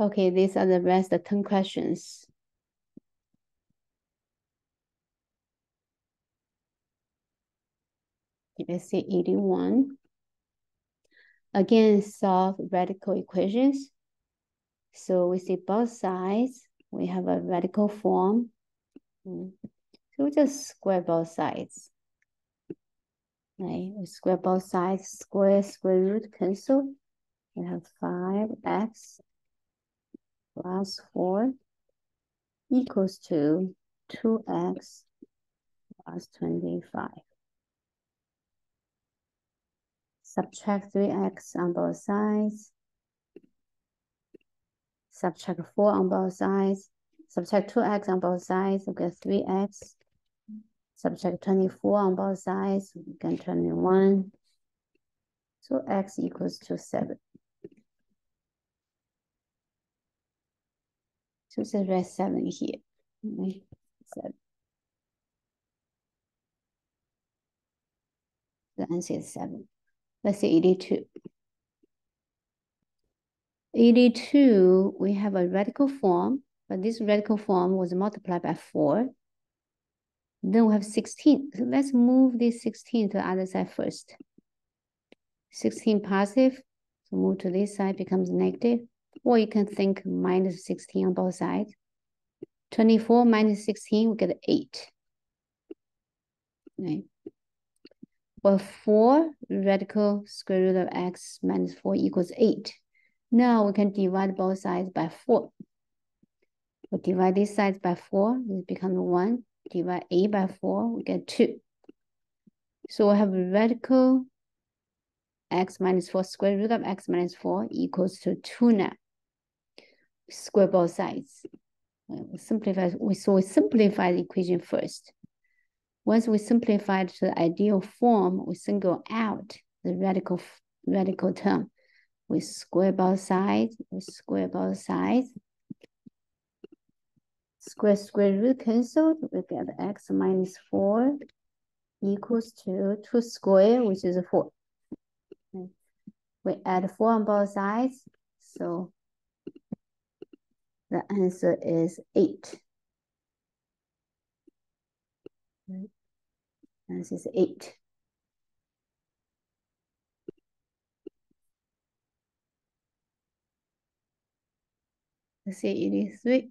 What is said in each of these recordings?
Okay, these are the rest of 10 questions. Let's see 81. Again, solve radical equations. So we see both sides. We have a radical form. Hmm. So we just square both sides. Right, we square both sides, square, square root, cancel. We have 5x plus 4 equals to 2x plus 25. Subtract 3x on both sides. Subtract 4 on both sides. Subtract 2x on both sides, we get 3x. Subtract 24 on both sides, we get 21. So x equals to 7. Mm-hmm. So it's rest 7 here. 7. The answer is 7. Let's say 82. 82, we have a radical form, but this radical form was multiplied by 4. Then we have 16. So let's move this 16 to the other side first. 16 positive, so move to this side becomes negative. Or you can think minus 16 on both sides. 24 minus 16, we get 8. Right. Well, 4 radical square root of x minus 4 equals 8. Now we can divide both sides by 4. We divide these sides by 4, this becomes 1. Divide 8 by 4, we get 2. So we have radical x minus 4, square root of x minus 4 equals to 2 now. Square both sides. We simplify, we, so we simplify the equation first. Once we simplify to the ideal form, we single out the radical radical term. We square both sides, we square both sides. Square square root cancelled, we get x minus 4 equals to 2 square, which is 4. We add 4 on both sides, so the answer is 8. This is 8. Let's see, 83.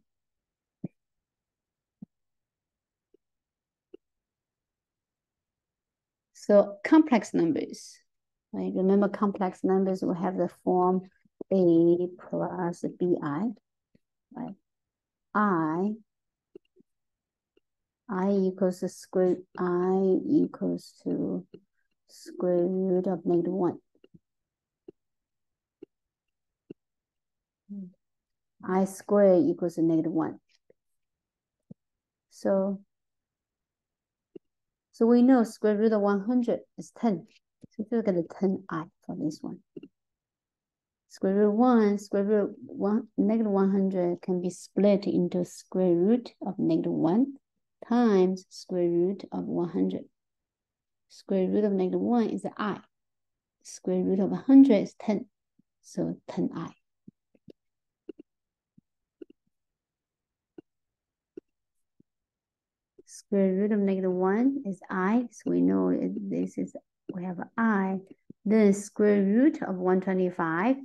So complex numbers, right? Remember complex numbers will have the form A plus BI, I i equals to square i equals to square root of negative one. i square equals to negative one. So, so we know square root of 100 is 10. So if you look at the 10i for this one. Square root 1, square root 1, negative 100 can be split into square root of negative 1 times square root of 100. Square root of negative 1 is i. Square root of 100 is 10. So 10i. Square root of negative 1 is i. So we know this is, we have i. Then square root of 125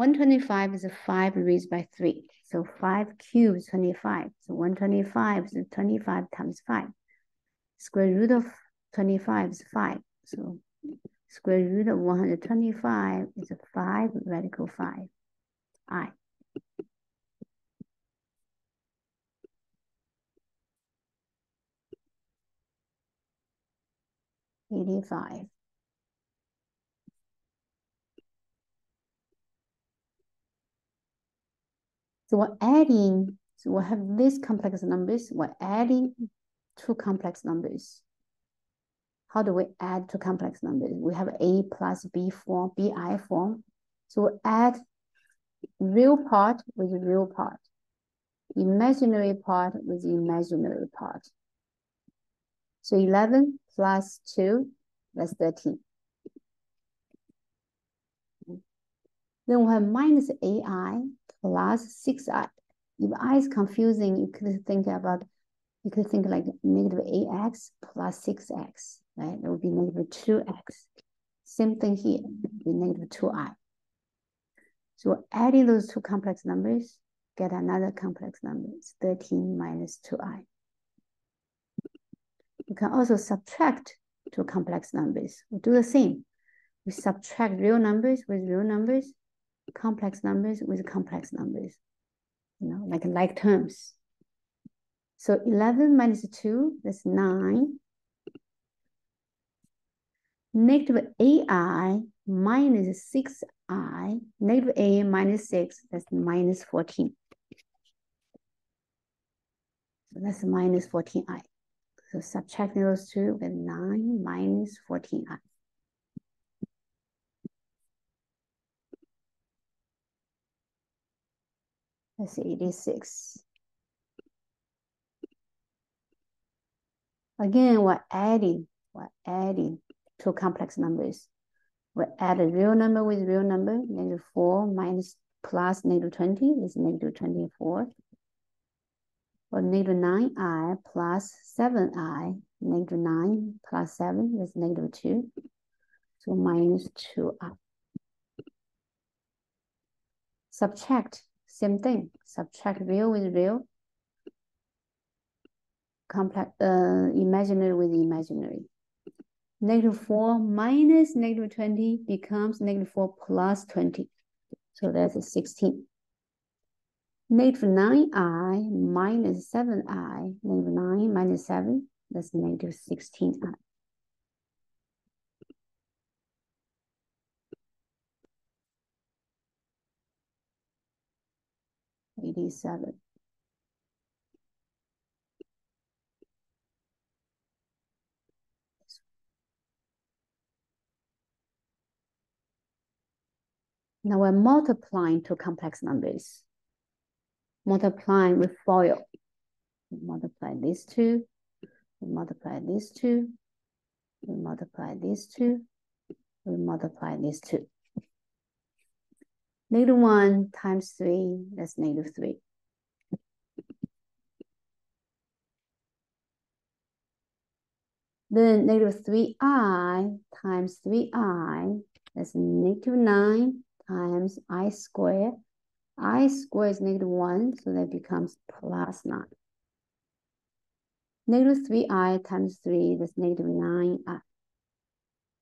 125 is a 5 raised by 3. So 5 cubed is 25. So 125 is 25 times 5. Square root of 25 is 5. So square root of 125 is a 5 radical 5. I. Eighty-five. So we're adding, so we have these complex numbers, we're adding two complex numbers. How do we add two complex numbers? We have A plus B form, BI form. So we add real part with real part, imaginary part with imaginary part. So 11 plus 2, that's 13. Then we have minus AI plus 6i. If i is confusing, you could think about, you could think like negative ax plus 6x, right? That would be negative 2x. Same thing here, be negative 2i. So adding those two complex numbers, get another complex number. It's 13 minus 2i. You can also subtract two complex numbers. We do the same. We subtract real numbers with real numbers, complex numbers with complex numbers, you know, like like terms. So 11 minus 2, that's 9. Negative ai minus 6i, negative a minus 6, that's minus 14. So that's minus 14i. So subtracting those two with 9 minus 14i. Let's see, 86. Again, we're adding, we're adding two complex numbers. We add a real number with real number, negative 4 minus plus negative 20 is negative 24. Or negative 9i plus 7i, negative 9 plus 7 is negative 2. So minus 2i. Subtract same thing, subtract real with real, complex, uh, imaginary with imaginary. Negative 4 minus negative 20 becomes negative 4 plus 20. So that's a 16. Negative 9i minus 7i, negative 9 minus 7, that's negative 16i. 87. Now we're multiplying two complex numbers. Multiplying with FOIL. Multiply these two. We multiply these two. We multiply these two. We multiply these two. Negative 1 times 3, that's negative 3. Then negative 3i times 3i, that's negative 9 times i squared. i squared is negative 1, so that becomes plus 9. Negative 3i times 3, that's negative 9i.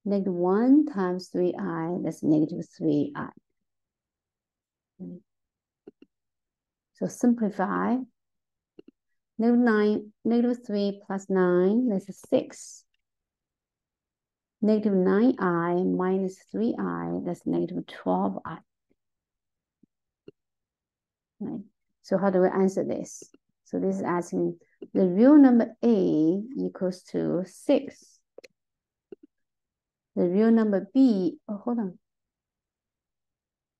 Negative 1 times 3i, that's negative 3i. So simplify. Negative 9, negative 3 plus 9, that's a 6. Negative 9i minus 3i, that's negative 12i. Right. So how do we answer this? So this is asking the real number a equals to 6. The real number b, oh, hold on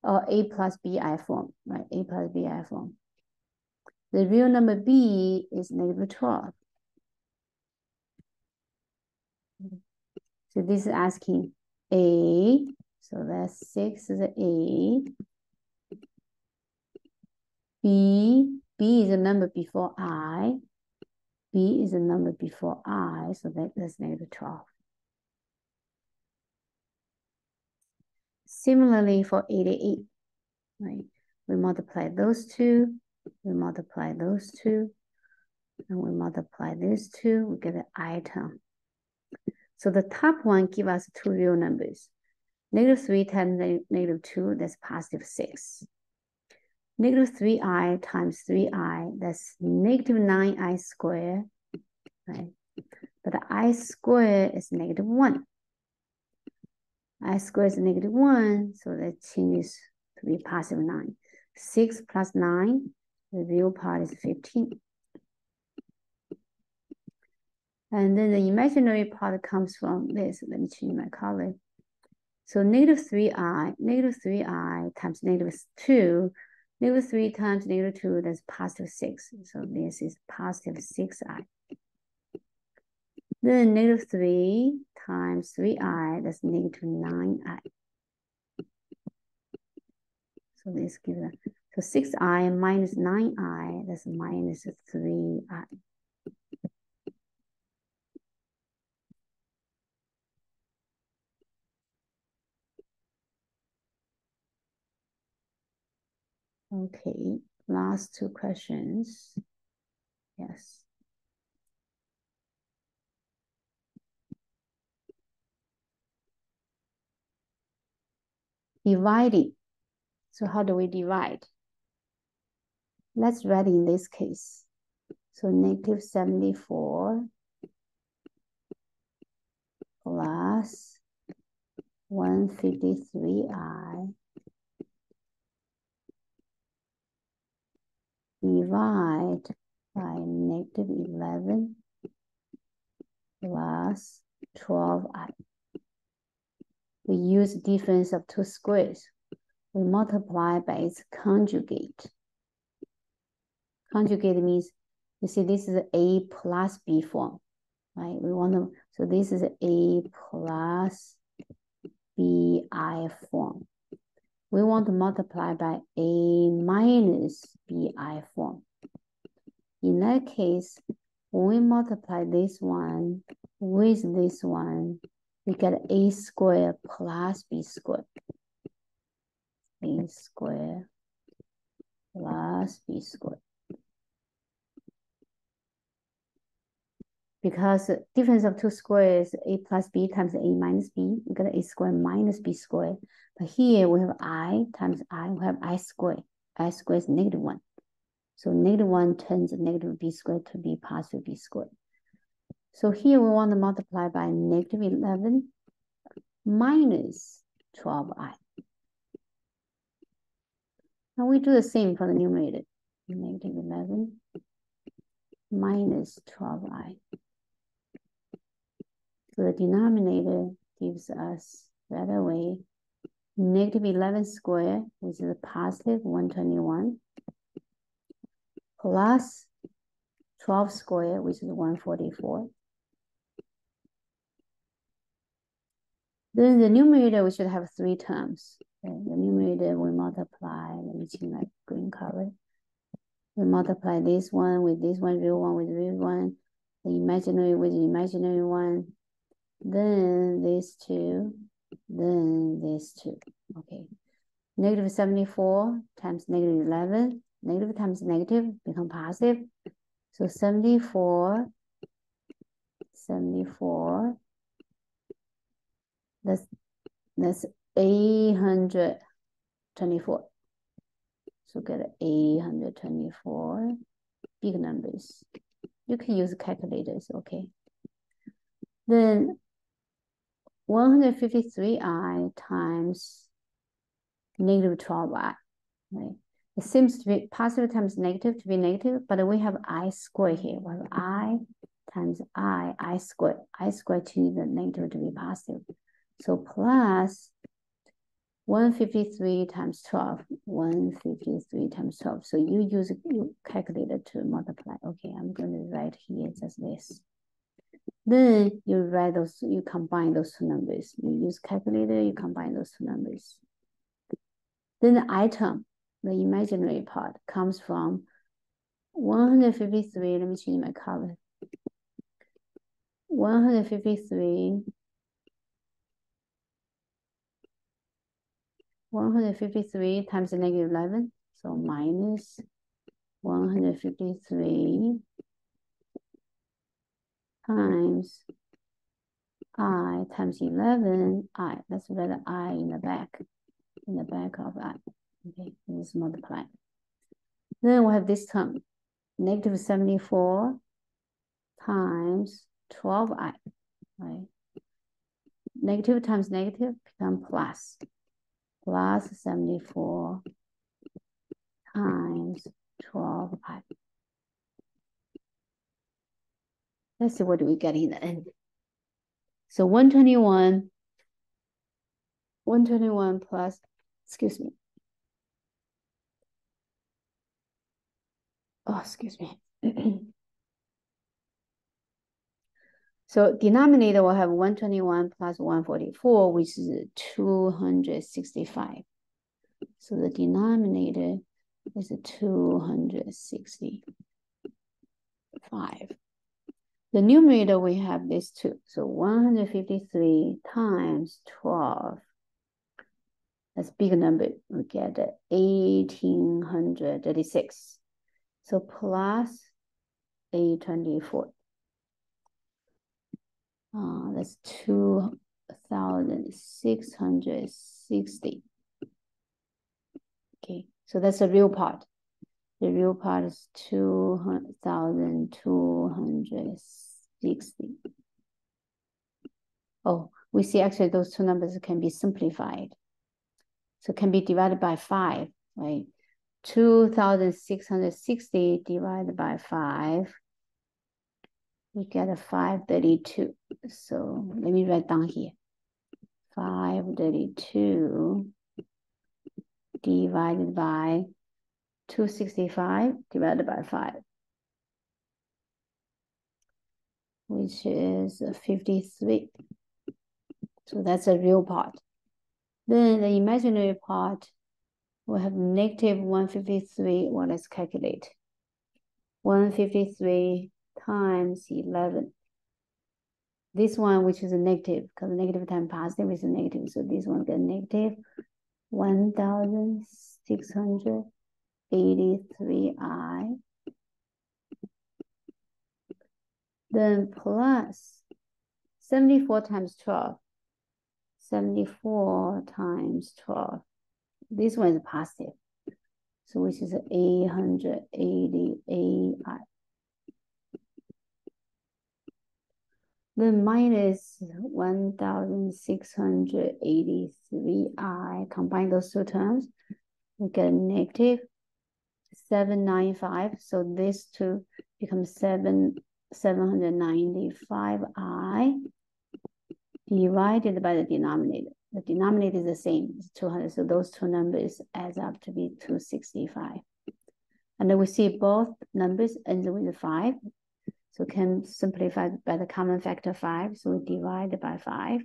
or a plus bi form, right? a plus bi form. The real number b is negative 12. So this is asking a, so that's 6 is a. b, b is a number before i. b is a number before i, so that, that's negative 12. Similarly for 88, right? We multiply those two, we multiply those two, and we multiply these two, we get an item. So the top one give us two real numbers. Negative 3 times negative 2, that's positive 6. Negative 3i times 3i, that's negative 9i squared, right? But the i squared is negative 1 i squared is negative 1, so that changes to be positive 9. 6 plus 9, the real part is 15. And then the imaginary part comes from this. Let me change my color. So negative 3i, negative 3i times negative 2, negative 3 times negative 2, that's positive 6. So this is positive 6i. Then negative 3 times 3i, that's negative 9i. So this gives us, So 6i minus 9i, that's minus 3i. Okay, last two questions. Yes. Dividing. So how do we divide? Let's write in this case. So negative 74 plus 153i divide by negative 11 plus 12i. We use difference of two squares. We multiply by its conjugate. Conjugate means, you see, this is a plus b form, right? We want to, so this is a plus bi form. We want to multiply by a minus bi form. In that case, when we multiply this one with this one, we get a squared plus b squared. a squared plus b squared. because difference of two squares, a plus b times a minus b, we get a squared minus b squared. But here we have i times i, we have i squared. i squared is negative 1. So negative 1 turns negative b squared to be positive b squared. So here we want to multiply by negative 11 minus 12i. Now we do the same for the numerator. Negative 11 minus 12i. So the denominator gives us right away negative 11 squared, which is a positive 121, plus 12 squared, which is 144. Then the numerator, we should have three terms. Okay, the numerator we multiply, let me change my green color. We multiply this one with this one, real one with real one, the imaginary with the imaginary one, then these two, then these two. Okay. Negative 74 times negative 11, negative times negative become positive. So 74, 74, that's, that's 824. So get 824 big numbers. You can use calculators, okay? Then 153i times negative 12i, right? It seems to be positive times negative to be negative, but we have i squared here. We have i times i, i squared, i squared to the negative to be positive. So plus 153 times 12, 153 times 12. So you use your calculator to multiply. Okay, I'm going to write here just this. Then you write those, you combine those two numbers. You use calculator, you combine those two numbers. Then the item, the imaginary part, comes from 153, let me change my color. 153, 153 times negative 11, so minus 153 times i times 11 i. Let's write i in the back, in the back of i. Okay, let's multiply. Then we have this term, negative 74 times 12i, right? Negative times negative become plus, plus 74 times 12i. Let's see what do we get in the end. So 121, 121 plus, excuse me. Oh, excuse me. so denominator will have 121 plus 144, which is 265. So the denominator is 265. The numerator, we have this two. So 153 times 12. That's big number. We get 1836. So plus 824. Uh, that's 2,660. Okay, so that's the real part. The real part is 2,260. Oh, we see actually those two numbers can be simplified. So can be divided by 5, right? 2,660 divided by 5, we get a 532. So let me write down here. 532 divided by 265 divided by 5, which is 53. So that's a real part. Then the imaginary part we have negative 153. Well, let's calculate. 153 times 11. This one, which is a negative, because negative times positive is a negative. So this one get negative 1,683i. Then plus 74 times 12. 74 times 12 this one is positive. So which is 880 AI. Then minus 1,683i. Combine those two terms, we get negative 795. So this two becomes 7, 795i divided by the denominator the denominator is the same, it's 200. So those two numbers adds up to be 265. And then we see both numbers ends with 5. So can simplify by the common factor 5. So we divide by 5.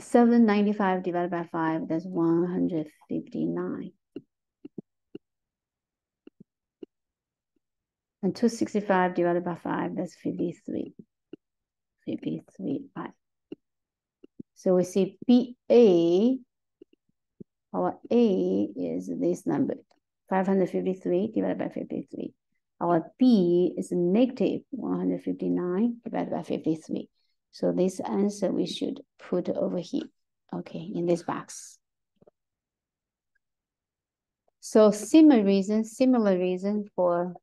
795 divided by 5, that's 159. And 265 divided by 5, that's 53. 53i. So we see BA, our A is this number, 553 divided by 53. Our B is negative 159 divided by 53. So this answer we should put over here, okay, in this box. So similar reason, similar reason for,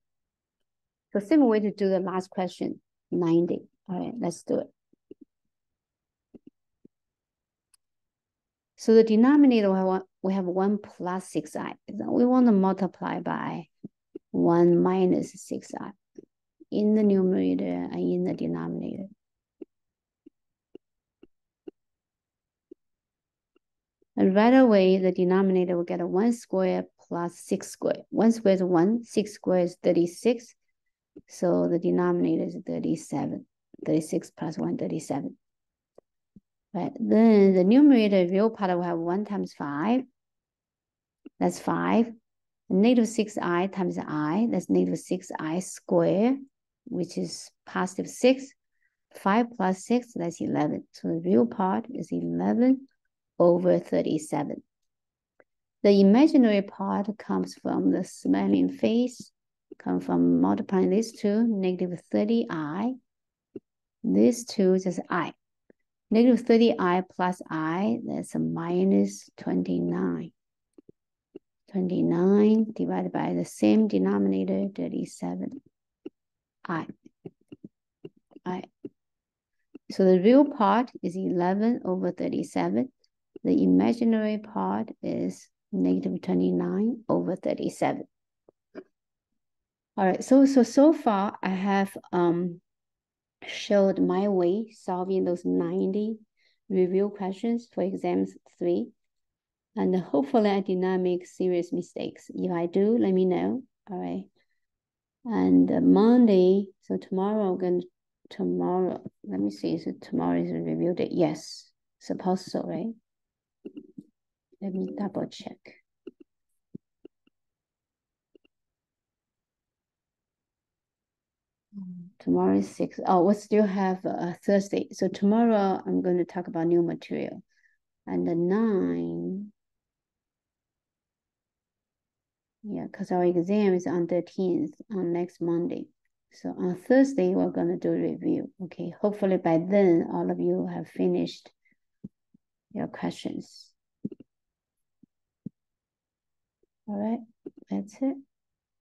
so similar way to do the last question, 90. All right, let's do it. So the denominator, we have one, we have 1 plus 6i. We want to multiply by 1 minus 6i in the numerator and in the denominator. And right away, the denominator will get a 1 square plus 6 square. 1 square is 1, 6 square is 36. So the denominator is 37. 36 plus 1, 37. Right, then the numerator real part will have 1 times 5. That's 5. Negative 6i times i, that's negative 6i squared, which is positive 6. 5 plus 6, that's 11. So the real part is 11 over 37. The imaginary part comes from the smiling face, comes from multiplying these two, negative 30i. These two just i. Negative 30i plus i, that's a minus 29. 29 divided by the same denominator, 37. i. i. So the real part is 11 over 37. The imaginary part is negative 29 over 37. All right, so so so far I have um showed my way solving those 90 review questions for exams three. And hopefully I did not make serious mistakes. If I do, let me know. All right. And uh, Monday, so tomorrow, I'm going to, tomorrow, let me see, so tomorrow is review day. Yes, suppose so, right? Let me double check. Tomorrow is six. Oh, we still have uh, Thursday. So tomorrow I'm going to talk about new material. And the nine, yeah, because our exam is on 13th on next Monday. So on Thursday, we're going to do review. Okay, hopefully by then, all of you have finished your questions. All right, that's it.